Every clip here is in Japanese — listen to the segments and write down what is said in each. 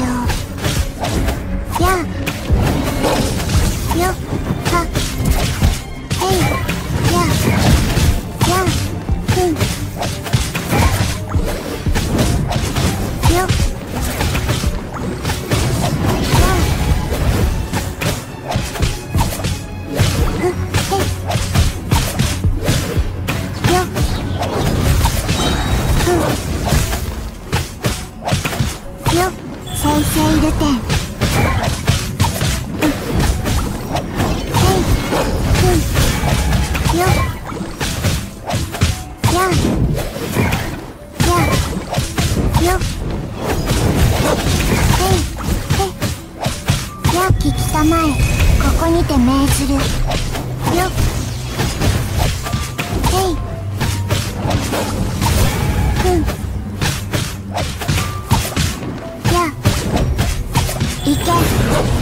情やあ構えここにて命ずる。よっ。へい。ふん。やいけ。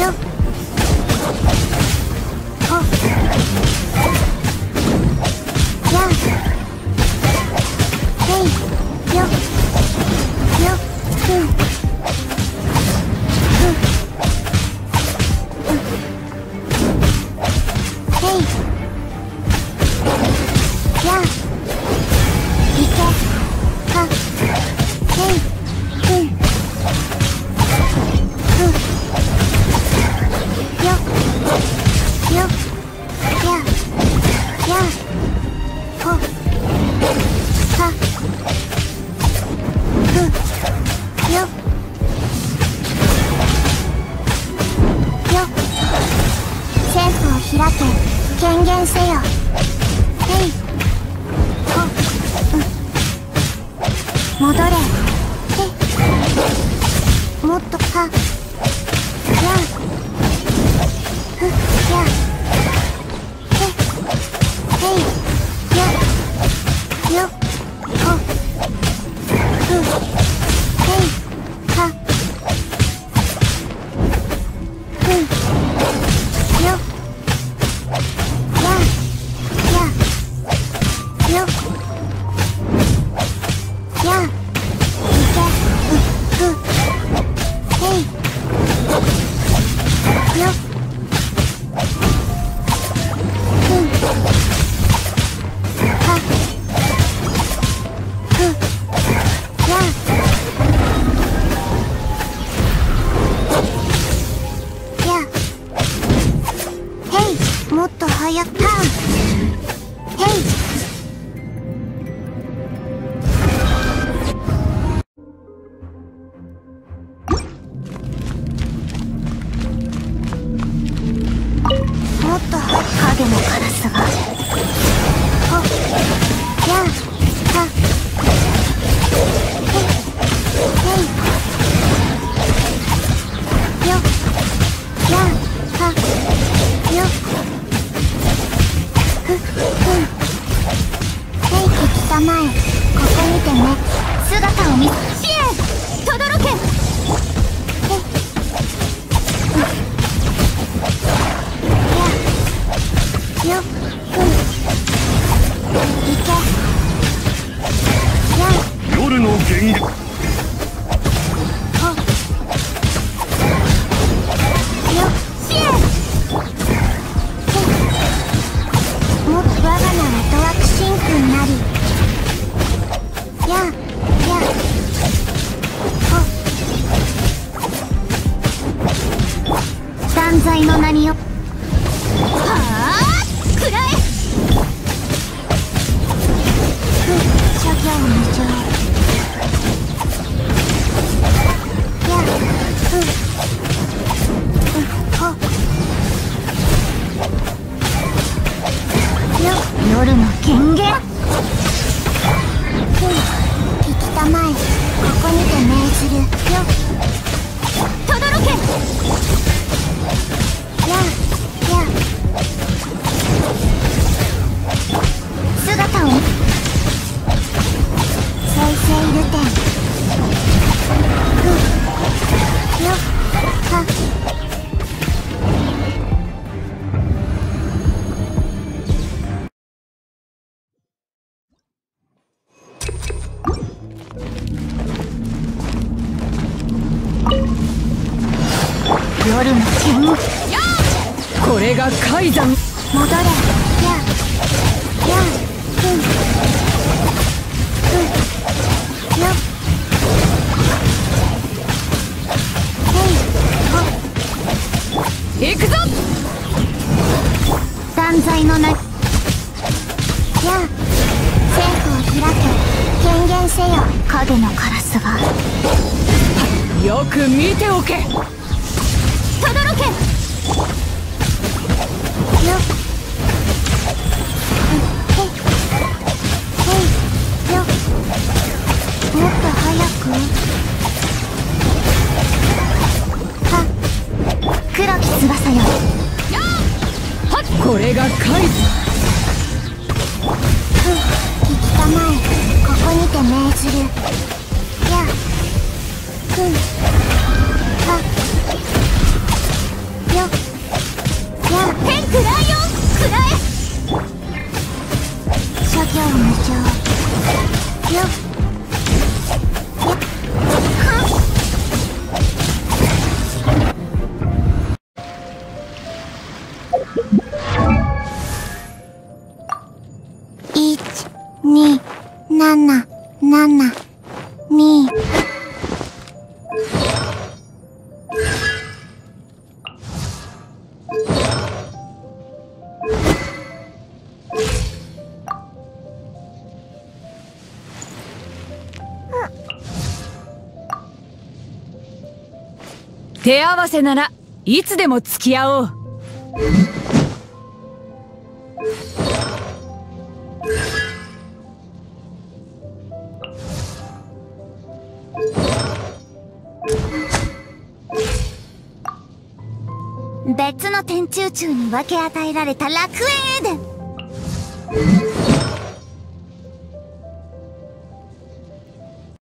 you? 開け権限せよへいほ、うん、戻れへもっとかやふやへへいやよほふもっと早く。パンヘイ呀。夜の剣これが海山や。やふんふんよいほ行くぞ。断罪の名や政府を開け権限せよ影のカラスがよく見ておけこれが海山ふ行きたまえ。ここにて命ずる。手合わせならいつでも付き合おう。別の天中中に分け与えられた楽園エデン